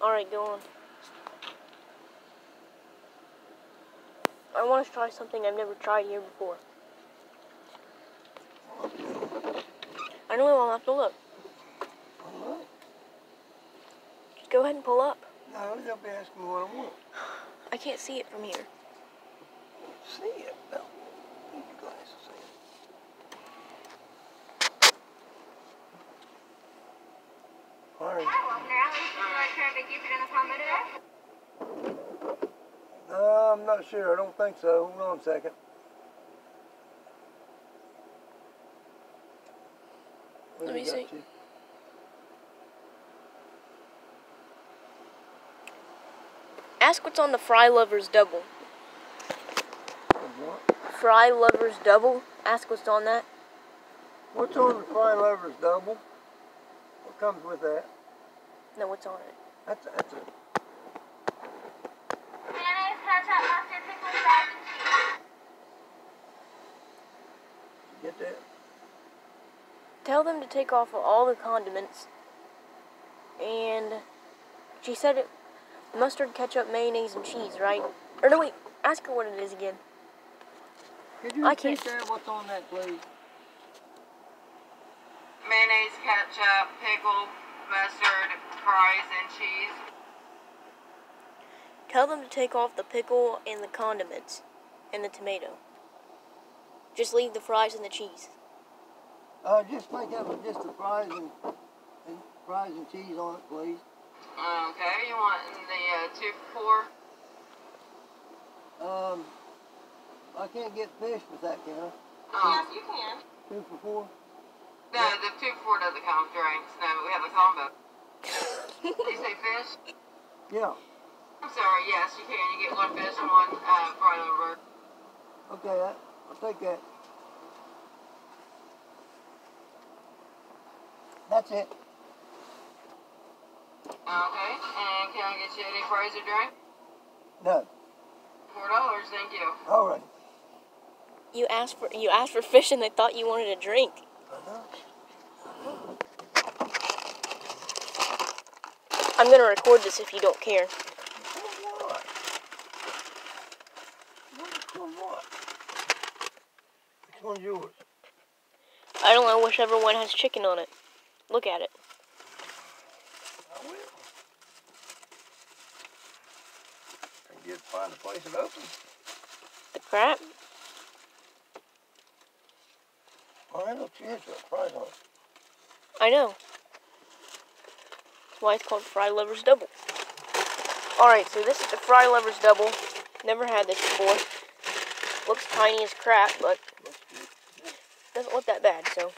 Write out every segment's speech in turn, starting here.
Alright, go on. I want to try something I've never tried here before. I know I'll have to look. Just go ahead and pull up. No, they'll be asking me what I want. I can't see it from here. See it, No, I'm not sure. I don't think so. Hold on a second. What Let me see. Chief? Ask what's on the Fry Lovers double. What? Fry Lovers double. Ask what's on that. What's on the fry lovers double? What comes with that? No, what's on it. That's that's a Mayonnaise, ketchup, mustard, pickles, fries, and cheese. get that? Tell them to take off all the condiments. And she said it mustard, ketchup, mayonnaise, and cheese, right? Or no, wait. Ask her what it is again. Could you I can't- that? What's on that, please? mayonnaise, ketchup, pickle, mustard, fries, and cheese. Tell them to take off the pickle and the condiments and the tomato. Just leave the fries and the cheese. Uh, just make up with just the fries and, and fries and cheese on it, please. Okay, you want the uh, two for four? Um, I can't get fish with that, can I? Oh, you can. Two for four? No, the two four doesn't come with drinks. No, we have a combo. Did you say fish? Yeah. I'm sorry. Yes, you can. You get one fish and one uh, fry over. Okay, I, I'll take that. That's it. Okay, and can I get you any fries or drink? No. Four dollars, thank you. All right. You asked for you asked for fish and they thought you wanted a drink. I'm gonna record this if you don't care. For what? What for what? Which one's yours? I don't know whichever one has chicken on it. Look at it. I will. And get find a place that opens. The crap. I know she has got fries on. I know. That's why it's called Fry Lovers Double. Alright, so this is the Fry Lovers Double. Never had this before. Looks tiny as crap, but doesn't look that bad, so.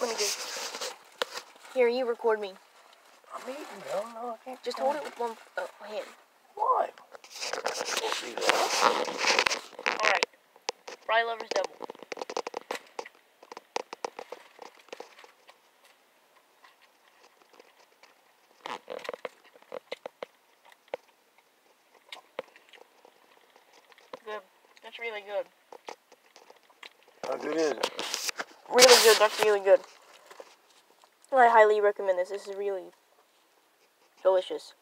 Let me just. Here, you record me. I'm eating. I don't know. I can't. Just hold it with one uh, hand. Do that. Alright. Fry Lovers Double. Good. That's really good. How good? Really good. That's really good. I highly recommend this. This is really delicious.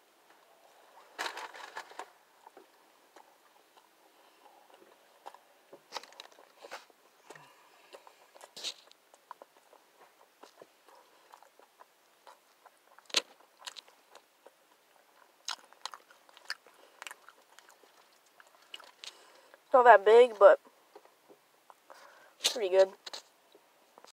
It's not that big, but pretty good.